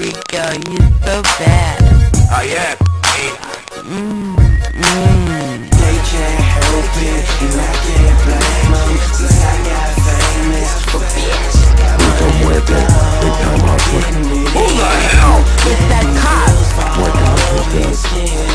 Rico, you're so bad. I am, ain't I? Mmm, mmm. They can't help it, and I can't blame them Since I got famous, but bitch, got money to blow Big time hustler. Who the hell? It's that cop. White House was dead. I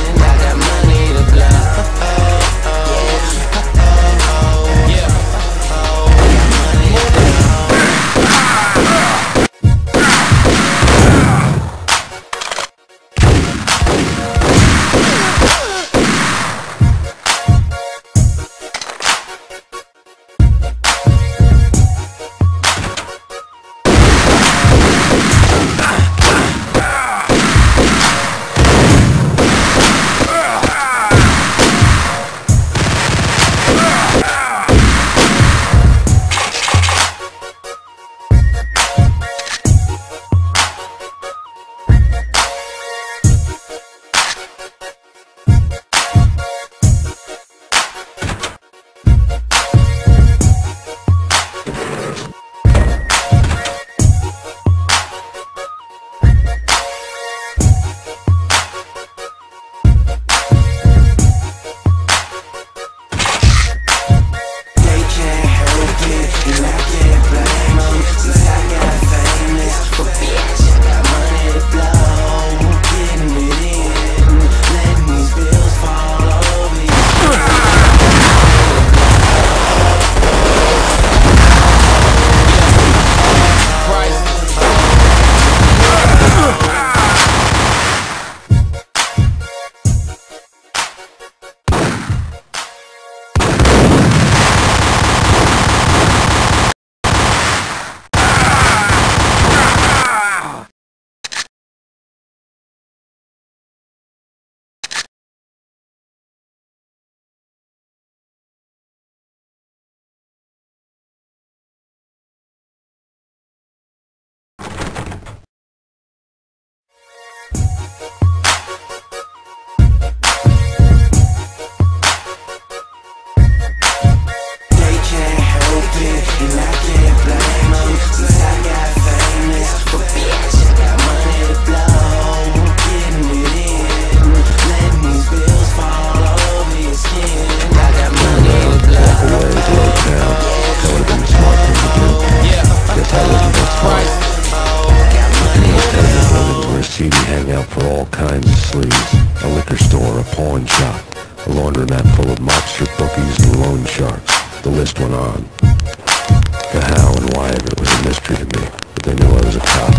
a laundromat full of mobster bookies and loan sharks. The list went on. The how and why of it was a mystery to me, but they knew I was a cop.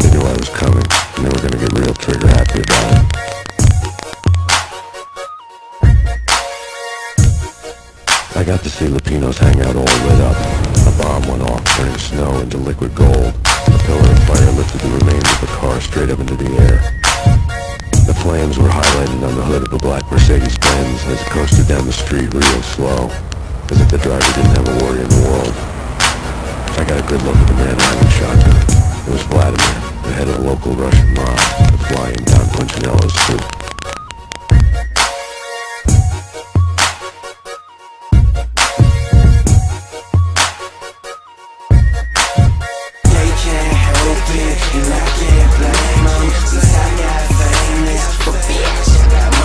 They knew I was coming, and they were gonna get real trigger happy about it. I got to see Lupino's hangout all lit up. A bomb went off, turning snow into liquid gold. A pillar of fire lifted the remains of the car straight up into the air. Flames were highlighted on the hood of a black Mercedes-Benz as it coasted down the street real slow, as if the driver didn't have a worry in the world. I got a good look at the man riding shotgun. It was Vladimir, the head of a local Russian mob, flying down Punchinello's suit. And I can't blame them Since I got famous, but bitch, got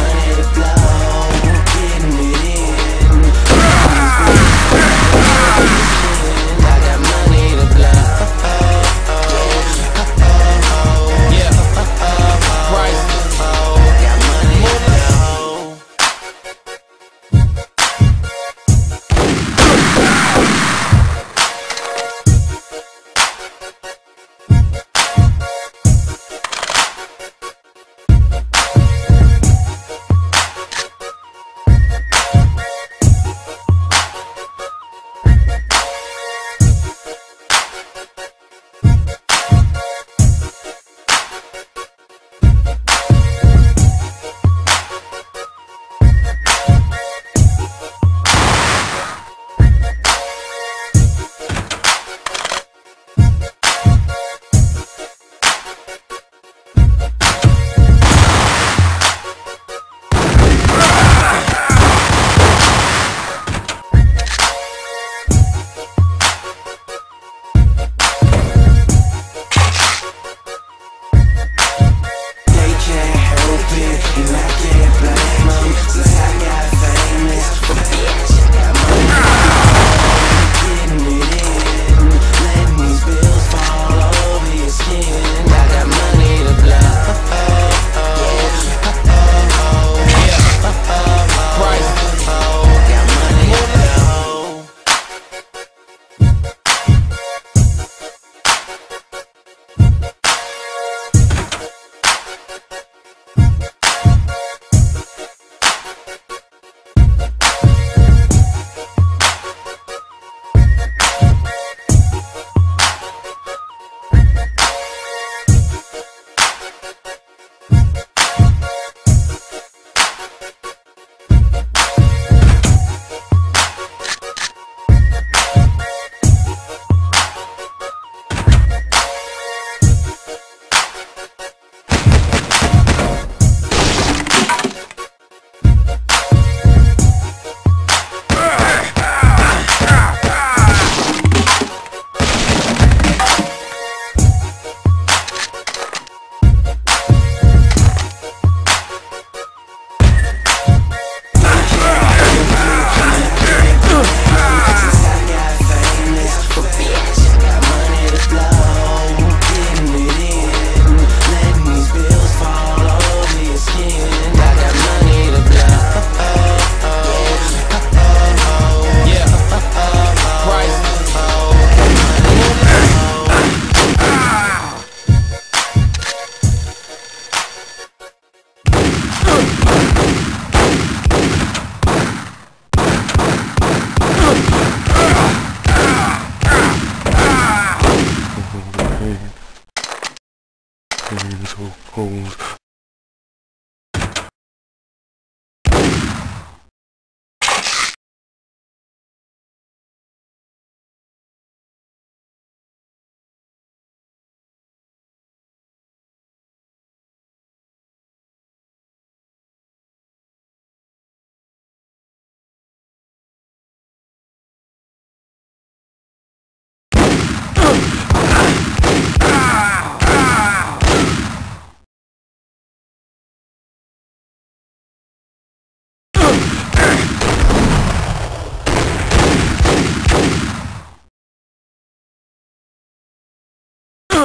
And I can't blame them